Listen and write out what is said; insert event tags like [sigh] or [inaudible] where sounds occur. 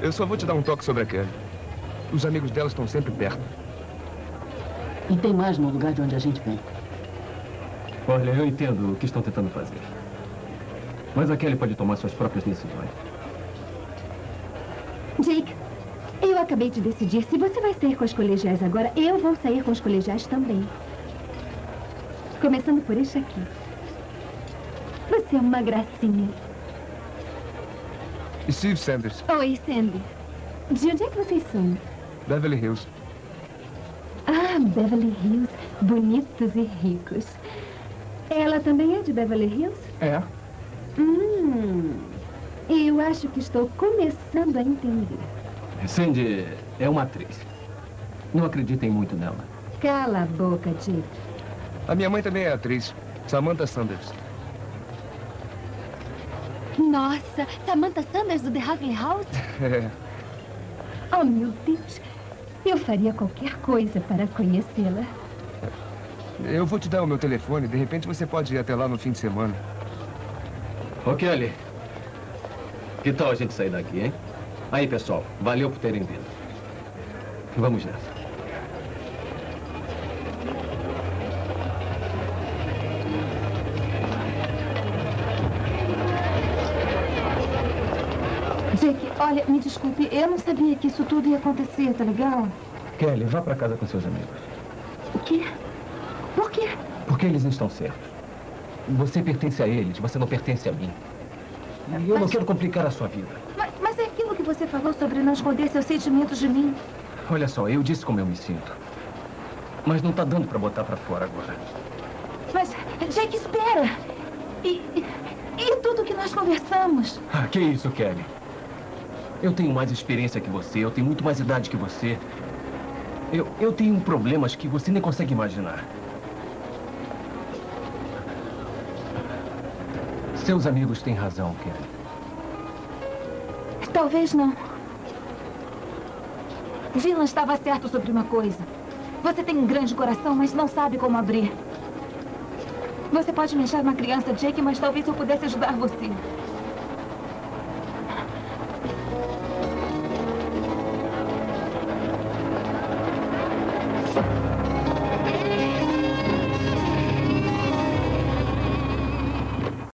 Eu só vou te dar um toque sobre a Kelly. Os amigos dela estão sempre perto. E tem mais no lugar de onde a gente vem. Olha, eu entendo o que estão tentando fazer. Mas a Kelly pode tomar suas próprias decisões. Jake, eu acabei de decidir. Se você vai sair com as colegiais agora, eu vou sair com os colegiais também. Começando por este aqui. Você é uma gracinha. Steve Sanders, Oi, Sandy. De onde é que vocês são? Beverly Hills. Ah, Beverly Hills. Bonitos e ricos. Ela também é de Beverly Hills? É? Hum. Eu acho que estou começando a entender. Sandy é uma atriz. Não acreditem muito nela. Cala a boca, Jake. A minha mãe também é atriz. Samantha Sanders. Nossa, Samantha Sanders do The Havley House? É. [laughs] Oh, meu Deus. Eu faria qualquer coisa para conhecê-la. Eu vou te dar o meu telefone. De repente você pode ir até lá no fim de semana. Ô, Kelly. Que tal a gente sair daqui, hein? Aí, pessoal, valeu por terem vindo. Vamos nessa. Jake, olha, me desculpe, eu não sabia que isso tudo ia acontecer, tá legal? Kelly, vá pra casa com seus amigos. O quê? Por quê? Porque eles estão certos. Você pertence a eles, você não pertence a mim. E eu não quero complicar a sua vida. Mas, mas é aquilo que você falou sobre não esconder seus sentimentos de mim. Olha só, eu disse como eu me sinto. Mas não tá dando pra botar pra fora agora. Mas, Jake, espera! E, e, e tudo que nós conversamos? Ah, que isso, Kelly? Eu tenho mais experiência que você, eu tenho muito mais idade que você. Eu, eu tenho problemas que você nem consegue imaginar. Seus amigos têm razão, Kelly. Talvez não. Dylan estava certo sobre uma coisa. Você tem um grande coração, mas não sabe como abrir. Você pode me achar uma criança, Jake, mas talvez eu pudesse ajudar você.